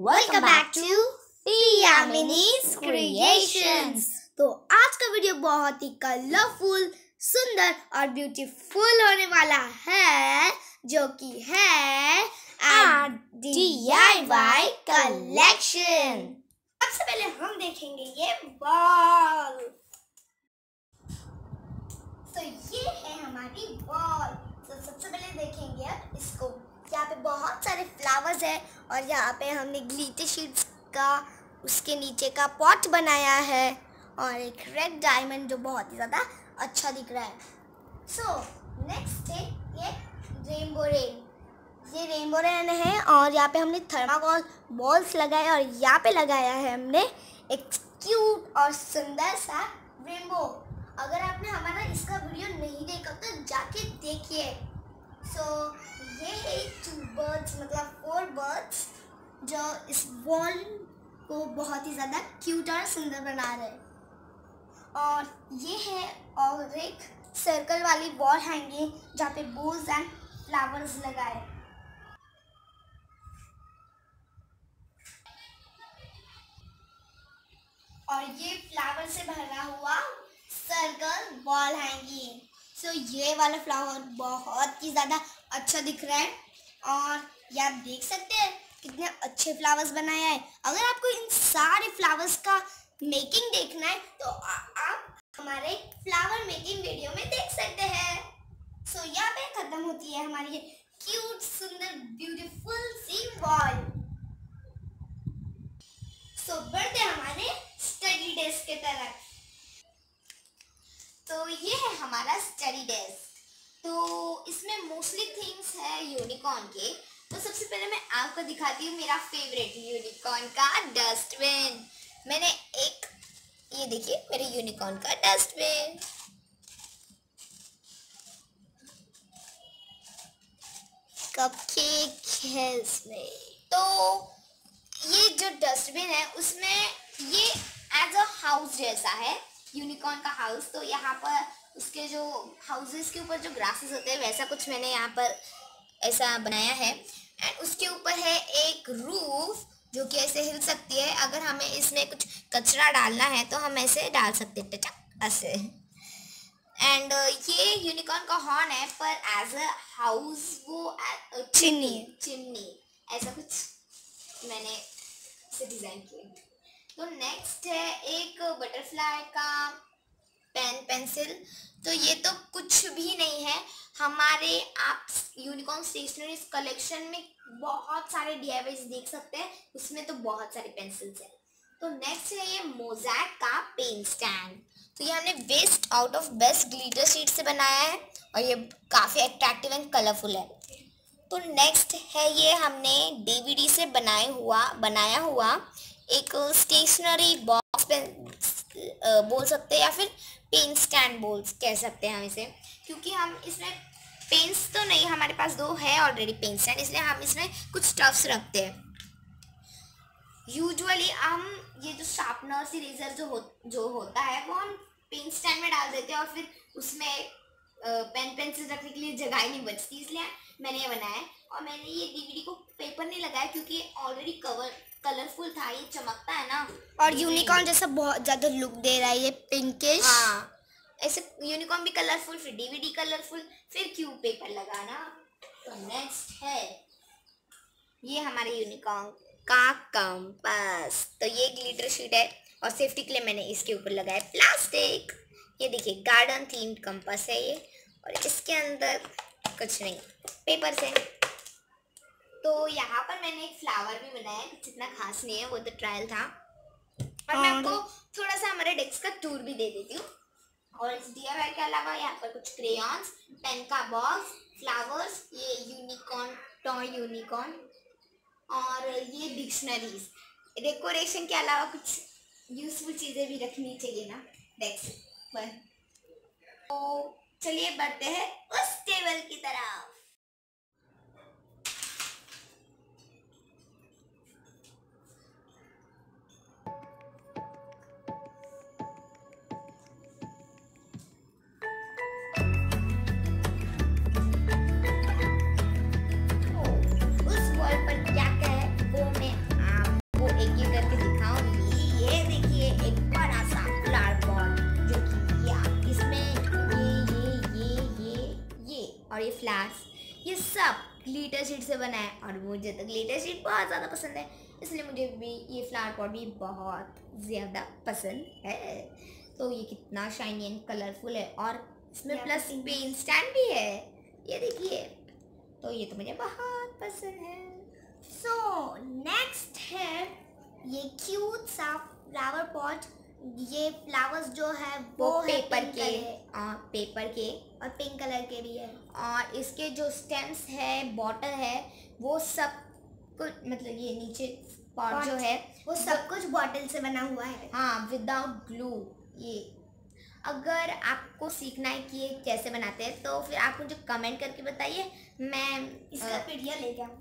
Welcome back to Piya Mini's creations तो आज का वीडियो बहुत ही कलरफुल सुंदर और ब्यूटीफुल होने वाला है जो कि है DIY कलेक्शन सबसे पहले हम देखेंगे ये बॉल तो ये है हमारी बॉल तो सबसे पहले देखेंगे अब इसको यहाँ पे बहुत सारे फ्लावर्स है और यहाँ पे हमने ग्लीटर शीट्स का, उसके नीचे का पॉट बनाया है और एक रेड डायमंड जो बहुत ही ज़्यादा अच्छा दिख रहा है। सो नेक्स्ट है ये रेनबो रेन ये रेनबो रेन है और यहाँ पे हमने थर्माकोल बॉल्स लगाए और यहाँ पे लगाया है हमने एक क्यूट और सुंदर सा रेनबो अगर आपने हमारा इसका वीडियो नहीं देखा तो जाके देखिए। सो ये है टू बर्ड्स मतलब फोर बर्ड्स जो इस वॉल को बहुत ही ज़्यादा क्यूट और सुंदर बना रहे और ये है और एक सर्कल वाली वॉल हैंगिंग जहाँ पे बोल्स एंड फ्लावर्स लगाए। और ये फ्लावर से भरा हुआ सर्कल वॉल हैंगिंग सो ये वाला फ्लावर बहुत ही ज़्यादा अच्छा दिख रहा है। और ये आप देख सकते हैं कितने अच्छे फ्लावर्स बनाया है। अगर आपको इन सारे फ्लावर्स का मेकिंग देखना है तो आ, आप हमारे फ्लावर मेकिंग वीडियो में देख सकते हैं। सो so, यहाँ पे खत्म होती है हमारी ये क्यूट सुंदर ब्यूटीफुल सी वॉल सो बढ़ते हमारे स्टडी डेस्क के तरफ़। तो ये है हमारा स्टडी डेस्क तो इसमें मोस्टली थिंग्स है यूनिकॉर्न के. तो सबसे पहले मैं आपको दिखाती हूँ मेरा फेवरेट यूनिकॉर्न का डस्टबिन मैंने एक, ये देखिए, मेरे यूनिकॉर्न का डस्टबिन कपकेक है इसमें. तो ये जो डस्टबिन है, उसमें ये एज अ हाउस जैसा है. यूनिकॉर्न का हाउस तो यहाँ पर उसके जो हाउसेस के ऊपर जो ग्रासेस होते हैं वैसा कुछ मैंने यहाँ पर ऐसा बनाया है। एंड उसके ऊपर है एक रूफ जो कि ऐसे हिल सकती है। अगर हमें इसमें कुछ कचरा डालना है तो हम ऐसे डाल सकते हैं। टचक ऐसे। एंड ये यूनिकॉर्न का हॉर्न है पर एज अ हाउस वो चिमनी चिमनी ऐसा कुछ मैंने इसे डिज़ाइन किया। तो नेक्स्ट है एक बटरफ्लाई का पेन पेंसिल तो ये तो कुछ भी नहीं है। हमारे आप यूनिकॉर्न स्टेशनरी कलेक्शन में बहुत सारे डी देख सकते हैं। उसमें तो बहुत सारे पेंसिल्स हैं। तो नेक्स्ट है ये मोजैक का पेन स्टैंड तो ये हमने waste out of best glitter sheet से बनाया है और ये काफ़ी अट्रैक्टिव एंड कलरफुल है। तो नेक्स्ट है ये हमने डीवीडी से बनाए हुआ, बनाया हुआ एक स्टेशनरी बॉक्स पेन बोल सकते हैं या फिर पेन स्टैंड बोल कह सकते हैं हम इसे। क्योंकि हम इसमें पेन्स तो नहीं, हमारे पास दो है ऑलरेडी पेन स्टैंड इसलिए हम इसमें कुछ टफ्स रखते हैं। यूजुअली हम ये जो शार्पनर इरेजर जो हो, जो होता है, वो हम पेन स्टैंड में डाल देते हैं और फिर उसमें पेन पेंसिल रखने के लिए जगह ही नहीं बचती, इसलिए मैंने ये बनाया है। और मैंने ये डीवीडी को पेपर नहीं लगाया क्योंकि ऑलरेडी कवर कलरफुल था ये चमकता है ना। और यूनिकॉर्न जैसा बहुत ज़्यादा लुक दे रहा है ये पिंकिश हाँ। ऐसे यूनिकॉर्न भी कलरफुल फिर डीवीडी कलरफुल फिर क्यों पेपर लगाना। तो नेक्स्ट है। ये हमारे यूनिकॉर्न का कंपास तो ये ग्लिटर शीट है और सेफ्टी के लिए मैंने इसके ऊपर लगाया प्लास्टिक ये देखिए गार्डन थीम कंपास है ये। और इसके अंदर कुछ नहीं पेपर से तो यहाँ पर मैंने एक फ्लावर भी बनाया कुछ इतना खास नहीं है वो तो ट्रायल था। और मैं आपको थोड़ा सा हमारे डेस्क का टूर भी दे देती हूँ। और इस डी के अलावा यहाँ पर कुछ क्रेयॉन्स पेन का बॉक्स फ्लावर्स ये यूनिकॉर्न टॉय यूनिकॉर्न और ये डिक्शनरीज डेकोरेशन के अलावा कुछ यूजफुल चीज़ें भी रखनी चाहिए ना डेस्क पर तो चलिए बढ़ते हैं उस टेबल की तरफ़। और ये सब ग्लीटर शीट से बना है और मुझे तो ग्लीटर शीट बहुत ज़्यादा पसंद है इसलिए मुझे भी ये फ्लावर पॉट भी बहुत ज़्यादा पसंद है। तो ये कितना शाइनी एंड कलरफुल है और इसमें प्लस पेन स्टैंड भी है ये देखिए। तो ये तो मुझे बहुत पसंद है। सो so, नेक्स्ट है ये क्यूट सा फ्लावर पॉट ये फ्लावर्स जो है वो, वो पेपर के आ, पेपर के। और पिंक कलर के भी है। और इसके जो स्टेम्स है बॉटल है वो सब कुछ मतलब ये नीचे पॉट जो है वो सब कुछ बॉटल से बना हुआ है। हाँ विदाउट ग्लू ये। अगर आपको सीखना है कि ये कैसे बनाते हैं तो फिर आप मुझे कमेंट करके बताइए। मैं इसका पीडिया ले जाऊँ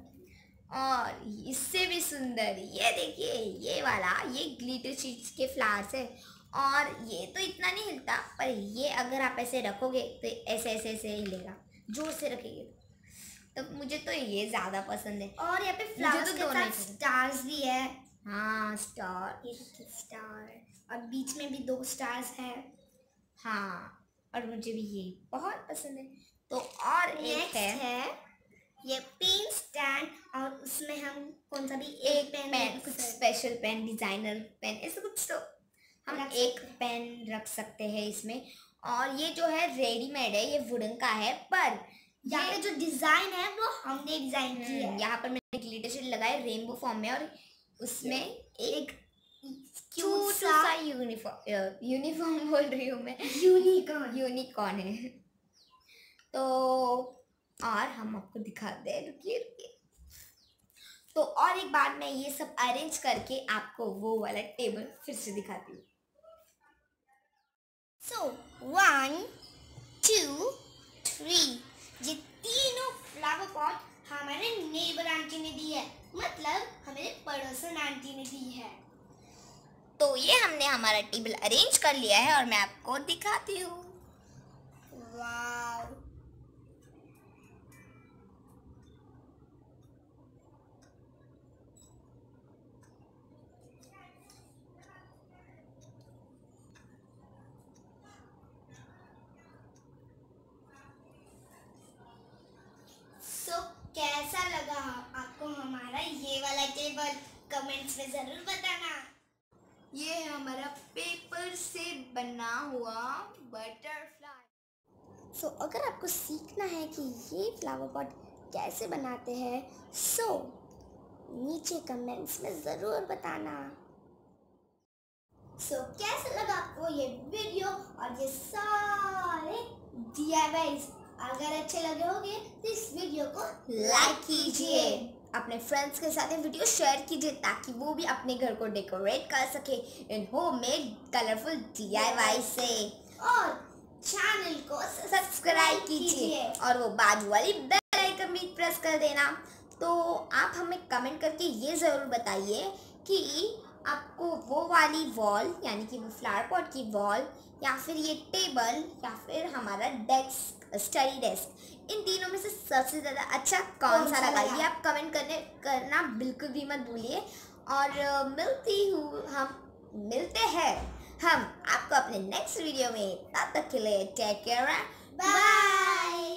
और इससे भी सुंदर। ये देखिए ये वाला ये ग्लिटर शीट्स के फ्लावर्स है। और ये तो इतना नहीं हिलता पर ये अगर आप ऐसे रखोगे तो ऐसे ऐसे ऐसे हिलेगा। ज़ोर से रखेंगे तो। मुझे तो ये ज़्यादा पसंद है। और यहाँ पे फ्लावर्स तो के स्टार्स भी है। हाँ स्टार स्टार और बीच में भी दो स्टार्स है। हाँ और मुझे भी ये बहुत पसंद है। तो और एक है, है ये कौन सा भी? एक पेन पेन कुछ स्पेशल पेन डिज़ाइनर पेन ऐसे कुछ तो। हम एक पेन रख सकते हैं इसमें। और ये जो है रेडीमेड है ये वुडन का है पर यहाँ पे जो डिज़ाइन है वो हमने डिज़ाइन की हम्म, है यहाँ पर मैंने ग्लिटर शेड लगाए रेनबो फॉर्म में और उसमें एक क्यूट सा यूनिफॉर्म यूनिफॉर्म बोल रही हूँ मैं। यूनिकॉर्न यूनिकॉर्न है। तो और हम आपको दिखा दे रुकिए रुकिए। तो और एक बार मैं ये सब अरेंज करके आपको वो वाला टेबल फिर से दिखाती हूँ। सो वन टू थ्री ये तीनों फ्लावर पॉट हमारे नेबर आंटी ने दी है। मतलब हमारे पड़ोसन आंटी ने दी है। तो ये हमने हमारा टेबल अरेंज कर लिया है और मैं आपको दिखाती हूँ। वाव कैसा लगा आपको हमारा ये वाला टेबल ज़रूर बताना। ये है हमारा पेपर से बना हुआ बटरफ्लाई सो so, अगर आपको सीखना है कि ये फ्लावर पॉट कैसे बनाते हैं सो so, नीचे कमेंट्स में ज़रूर बताना। सो so, कैसा लगा आपको ये वीडियो और ये सारे डी अगर अच्छे लगे होंगे तो इस वीडियो को लाइक कीजिए। अपने फ्रेंड्स के साथ ये वीडियो शेयर कीजिए ताकि वो भी अपने घर को डेकोरेट कर सके। इन होममेड कलरफुल डीआईवाई से। और चैनल को सब्सक्राइब कीजिए। और वो बाजू वाली बेल आइकन भी प्रेस कर देना। तो आप हमें कमेंट करके ये ज़रूर बताइए कि आपको वो वाली वॉल यानी कि वो फ्लावर पॉट की वॉल या फिर ये टेबल या फिर हमारा डेस्क स्टडी डेस्क इन तीनों में से सबसे ज़्यादा अच्छा कौन, सा लगा ये आप कमेंट करने करना बिल्कुल भी मत भूलिए। और मिलती हूँ हम मिलते हैं हम आपको अपने नेक्स्ट वीडियो में। तब तक के लिए टेक केयर बाय